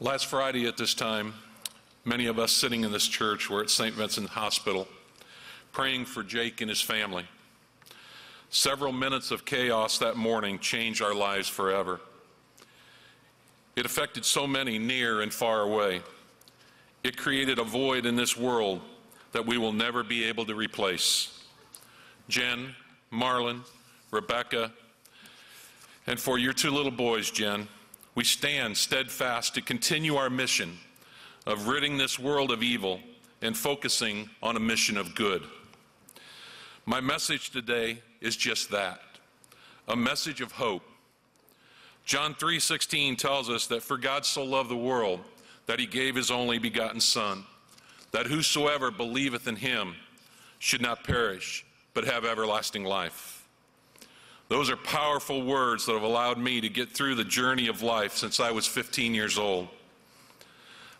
Last Friday at this time, many of us sitting in this church were at St. Vincent Hospital praying for Jake and his family. Several minutes of chaos that morning changed our lives forever. It affected so many near and far away. It created a void in this world that we will never be able to replace. Jen, Marlon, Rebecca, and for your two little boys, Jen, we stand steadfast to continue our mission of ridding this world of evil and focusing on a mission of good. My message today is just that a message of hope. John 3:16 tells us that for God so loved the world that he gave his only begotten son that whosoever believeth in him should not perish but have everlasting life. Those are powerful words that have allowed me to get through the journey of life since I was 15 years old.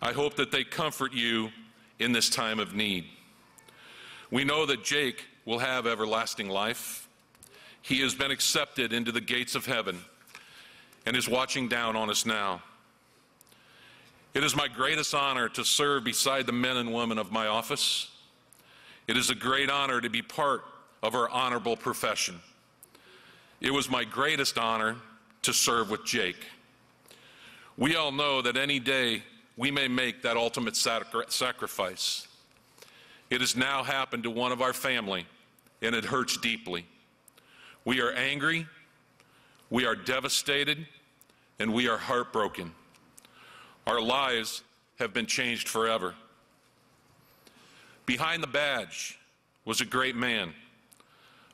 I hope that they comfort you in this time of need. We know that Jake will have everlasting life. He has been accepted into the gates of heaven and is watching down on us now. It is my greatest honor to serve beside the men and women of my office. It is a great honor to be part of our honorable profession. It was my greatest honor to serve with Jake. We all know that any day we may make that ultimate sacri- sacrifice. It has now happened to one of our family, and it hurts deeply. We are angry, we are devastated, and we are heartbroken. Our lives have been changed forever. Behind the badge was a great man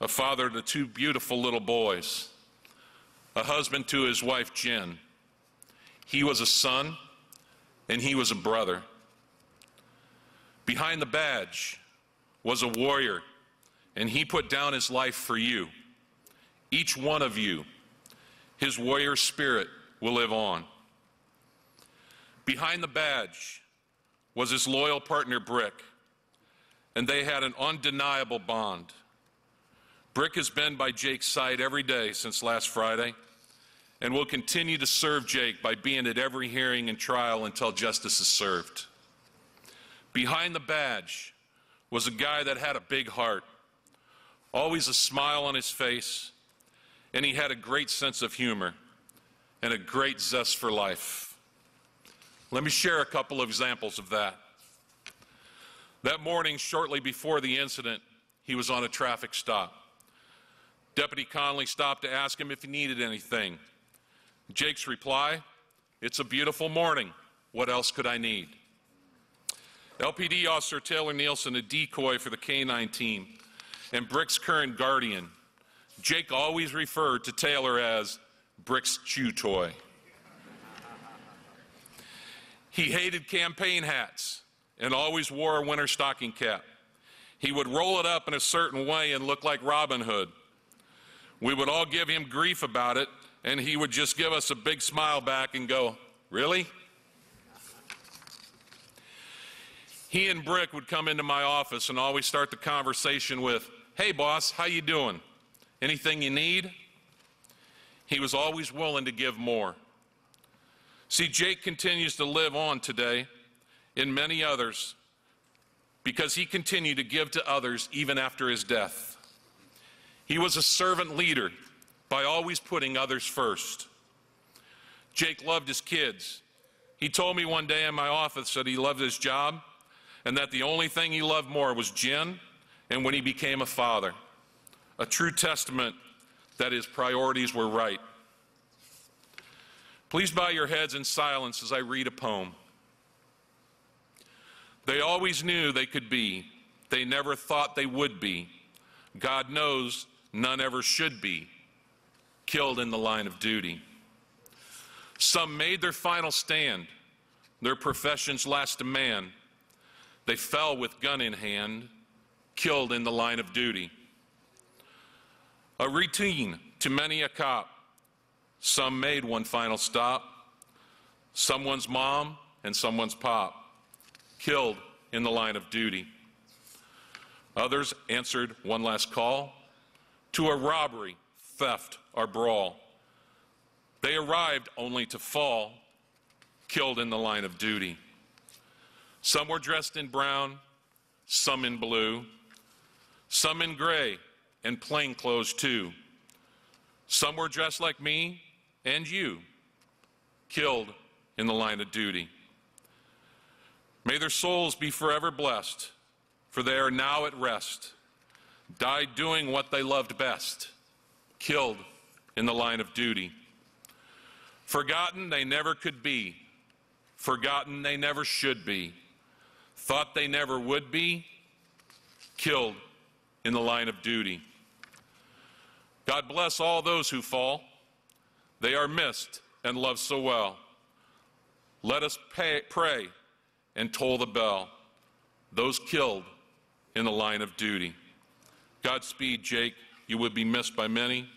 a father to two beautiful little boys, a husband to his wife Jen. He was a son and he was a brother. Behind the badge was a warrior, and he put down his life for you. Each one of you, his warrior spirit will live on. Behind the badge was his loyal partner, Brick, and they had an undeniable bond. Brick has been by Jake's side every day since last Friday and will continue to serve Jake by being at every hearing and trial until justice is served. Behind the badge was a guy that had a big heart, always a smile on his face, and he had a great sense of humor and a great zest for life. Let me share a couple of examples of that. That morning, shortly before the incident, he was on a traffic stop. Deputy Conley stopped to ask him if he needed anything. Jake's reply, It's a beautiful morning. What else could I need? LPD Officer Taylor Nielsen, a decoy for the K9 team, and Brick's current guardian. Jake always referred to Taylor as Brick's chew toy. He hated campaign hats and always wore a winter stocking cap. He would roll it up in a certain way and look like Robin Hood. We would all give him grief about it, and he would just give us a big smile back and go, Really? He and Brick would come into my office and always start the conversation with, Hey boss, how you doing? Anything you need? He was always willing to give more. See, Jake continues to live on today in many others because he continued to give to others even after his death. He was a servant leader by always putting others first. Jake loved his kids. He told me one day in my office that he loved his job and that the only thing he loved more was Jen and when he became a father. A true testament that his priorities were right. Please bow your heads in silence as I read a poem. They always knew they could be, they never thought they would be. God knows none ever should be killed in the line of duty. Some made their final stand, their profession's last demand. They fell with gun in hand, killed in the line of duty. A routine to many a cop. Some made one final stop. Someone's mom and someone's pop, killed in the line of duty. Others answered one last call to a robbery, theft, or brawl. They arrived only to fall killed in the line of duty. Some were dressed in brown, some in blue, some in gray and plain clothes too. Some were dressed like me and you, killed in the line of duty. May their souls be forever blessed, for they are now at rest, died doing what they loved best, killed in the line of duty. Forgotten they never could be, forgotten they never should be, thought they never would be, killed in the line of duty. God bless all those who fall. They are missed and loved so well. Let us pay, pray and toll the bell. Those killed in the line of duty. Godspeed, Jake. You would be missed by many.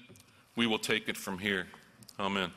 We will take it from here. Amen.